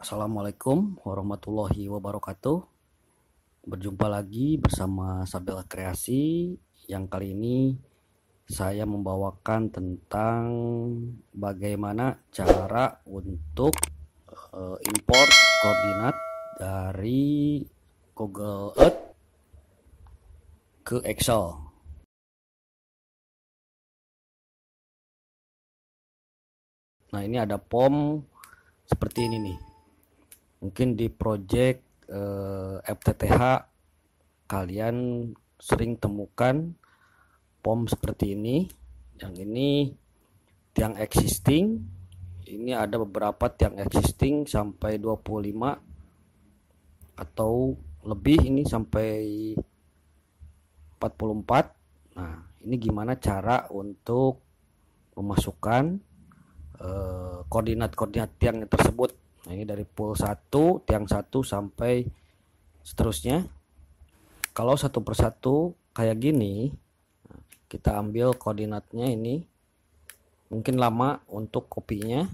Assalamualaikum warahmatullahi wabarakatuh. Berjumpa lagi bersama Sabel Kreasi yang kali ini saya membawakan tentang bagaimana cara untuk uh, import koordinat dari Google Earth ke Excel. Nah, ini ada POM seperti ini nih mungkin di project eh, FTTH kalian sering temukan POM seperti ini. Yang ini tiang existing. Ini ada beberapa tiang existing sampai 25 atau lebih ini sampai 44 nah ini gimana cara untuk memasukkan eh, koordinat-koordinat tiang tersebut Nah, ini dari pool 1, tiang 1 sampai seterusnya. Kalau satu persatu kayak gini, kita ambil koordinatnya ini. Mungkin lama untuk kopinya.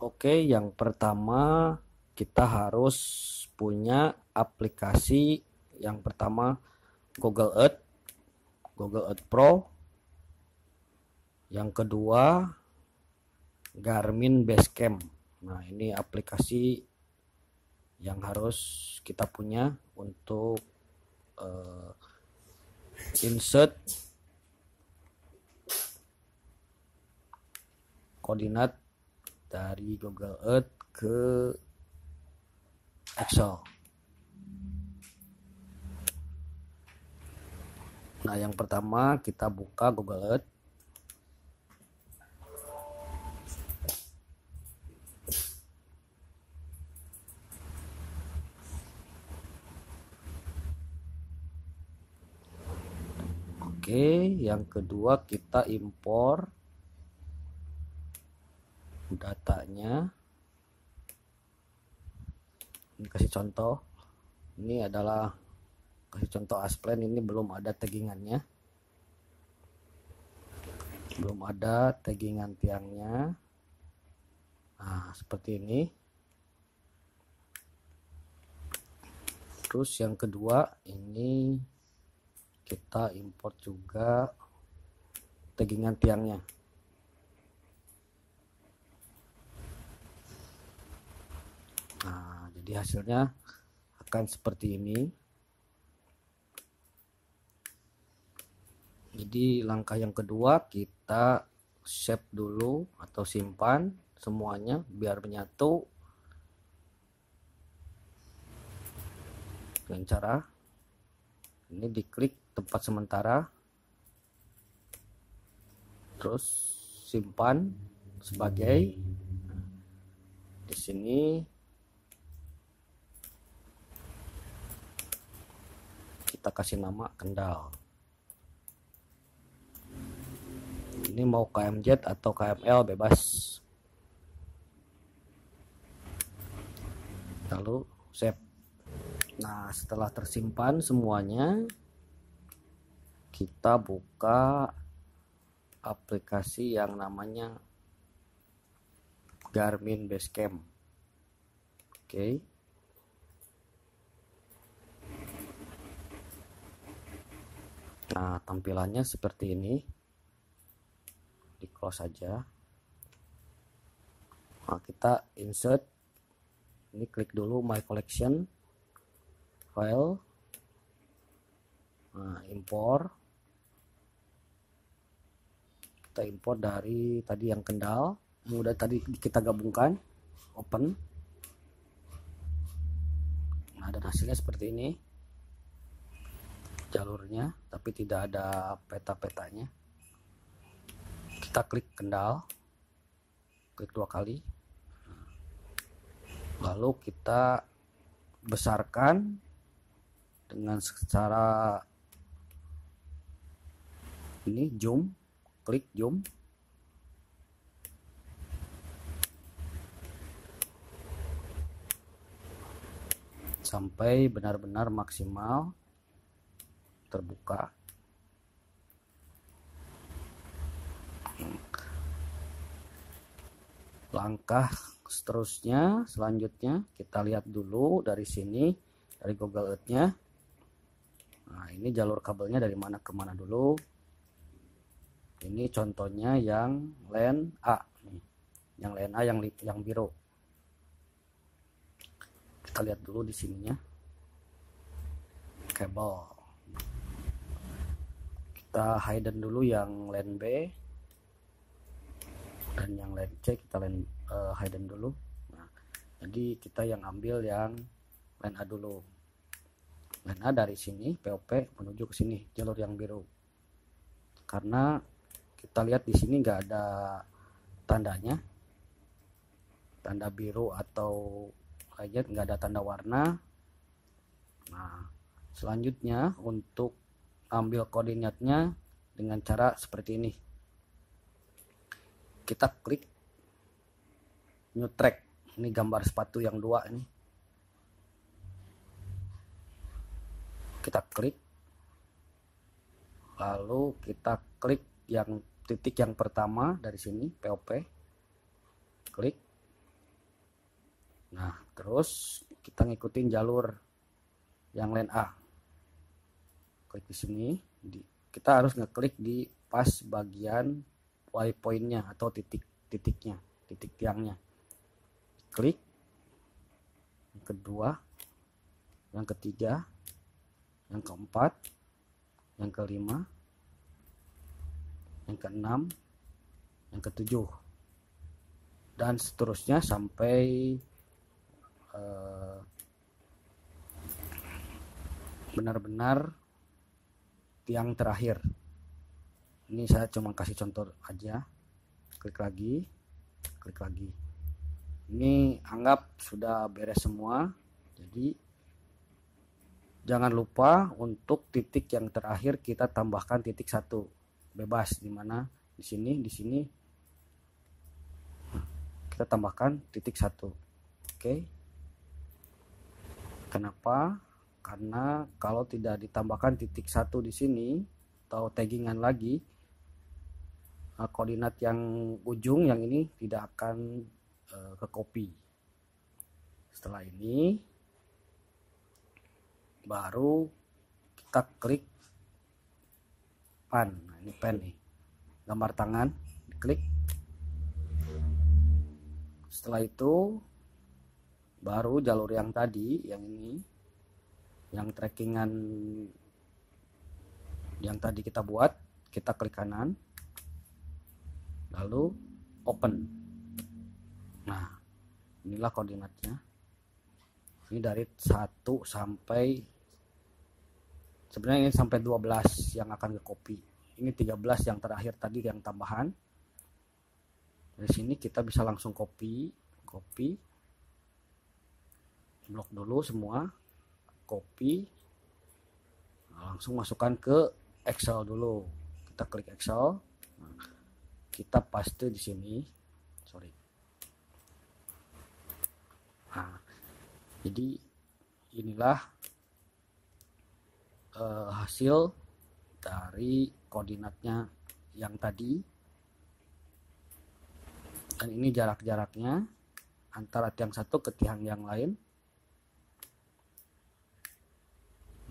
Oke, yang pertama kita harus punya aplikasi yang pertama Google Earth Google Earth Pro. Yang kedua Garmin Basecamp. Nah ini aplikasi yang harus kita punya untuk uh, insert koordinat dari Google Earth ke Excel. Nah, yang pertama kita buka Google Earth. Oke, yang kedua kita impor datanya kasih contoh. Ini adalah kasih contoh asplen ini belum ada taggingannya. Belum ada taggingan tiangnya. Nah seperti ini. Terus yang kedua ini kita import juga taggingan tiangnya nah jadi hasilnya akan seperti ini. Jadi langkah yang kedua kita save dulu atau simpan semuanya biar menyatu. Dengan cara ini diklik tempat sementara. Terus simpan sebagai di sini kita kasih nama kendal. Ini mau KMZ atau KML bebas. Lalu save nah setelah tersimpan semuanya kita buka aplikasi yang namanya Garmin Basecamp. Oke. okay. Nah, tampilannya seperti ini. Di close saja. Nah, kita insert. Ini klik dulu my collection. File. Nah, import. Kita import dari tadi yang kendal. Mudah tadi kita gabungkan. Open. Nah, dan hasilnya seperti ini jalurnya tapi tidak ada peta-petanya. Kita klik kendal klik dua kali. Lalu kita besarkan dengan secara ini zoom klik zoom. Sampai benar-benar maksimal terbuka. Langkah seterusnya selanjutnya kita lihat dulu dari sini dari Google Earth-nya. Nah ini jalur kabelnya dari mana ke mana dulu? Ini contohnya yang LAN A yang LAN A yang yang biru. Kita lihat dulu di sininya. Kabel kita hidden dulu yang LAN B. Dan yang LAN C kita LAN uh, hidden dulu. Nah, jadi kita yang ambil yang LAN A dulu. LAN A dari sini POP menuju ke sini jalur yang biru. Karena kita lihat di sini nggak ada tandanya. Tanda biru atau aja nggak ada tanda warna. Nah selanjutnya untuk ambil koordinatnya dengan cara seperti ini. Kita klik new track. Ini gambar sepatu yang dua ini. Kita klik. Lalu kita klik yang titik yang pertama dari sini POP klik. Nah terus kita ngikutin jalur yang lain A klik di sini. Di, kita harus ngeklik di pas bagian waypointnya atau titik titiknya titik tiangnya. Klik. Yang kedua yang ketiga yang keempat yang kelima yang keenam yang ketujuh. Dan seterusnya sampai benar benar-benar tiang terakhir. Ini saya cuma kasih contoh aja. Klik lagi. Klik lagi. Ini anggap sudah beres semua. Jadi jangan lupa untuk titik yang terakhir kita tambahkan titik satu. Bebas di mana? Di sini di sini. Kita tambahkan titik satu. Oke? Kenapa karena kalau tidak ditambahkan titik satu di sini atau taggingan lagi koordinat yang ujung yang ini tidak akan uh, ke copy. Setelah ini baru kita klik pan. Nah, ini pen nih. Gambar tangan klik. Setelah itu baru jalur yang tadi yang ini yang trackingan yang tadi kita buat kita klik kanan lalu open. Nah inilah koordinatnya. Ini dari 1 sampai sebenarnya ini sampai 12 yang akan ke copy. Ini 13 yang terakhir tadi yang tambahan. Dari sini kita bisa langsung copy copy. Blok dulu semua copy nah, langsung masukkan ke Excel dulu. Kita klik Excel. Nah, kita paste di sini. Sorry. Nah, jadi inilah uh, hasil dari koordinatnya yang tadi. Dan ini jarak-jaraknya antara tiang satu ke tiang yang lain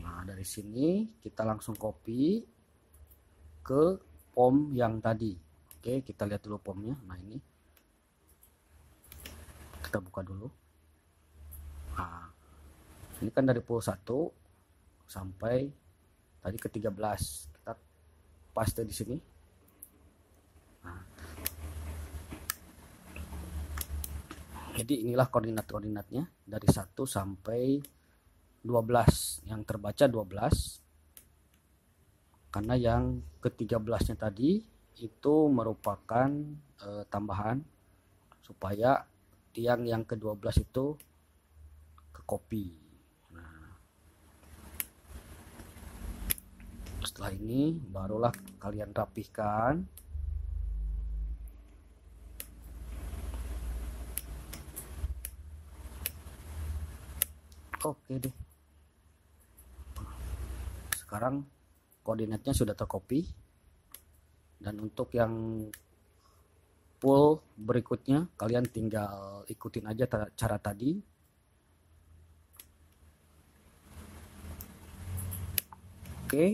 nah dari sini kita langsung copy ke pom yang tadi oke kita lihat dulu pomnya nah ini kita buka dulu Nah, ini kan dari pool 1 sampai tadi ke 13. Kita paste di sini. Nah. Jadi inilah koordinat-koordinatnya dari 1 sampai 12. Yang terbaca 12. Karena yang ke-13-nya tadi itu merupakan e, tambahan supaya tiang yang ke-12 itu kopi nah, setelah ini barulah kalian rapihkan oke deh sekarang koordinatnya sudah tercopy. Dan untuk yang pool berikutnya kalian tinggal ikutin aja cara tadi. Oke.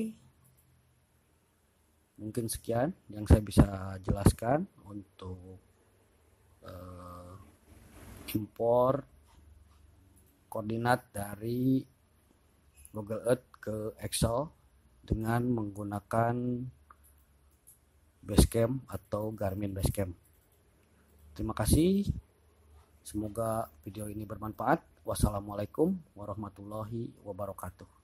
Mungkin sekian yang saya bisa jelaskan untuk uh, impor koordinat dari Google Earth ke Excel dengan menggunakan Basecamp atau Garmin Basecamp. Terima kasih. Semoga video ini bermanfaat. Wassalamualaikum warahmatullahi wabarakatuh.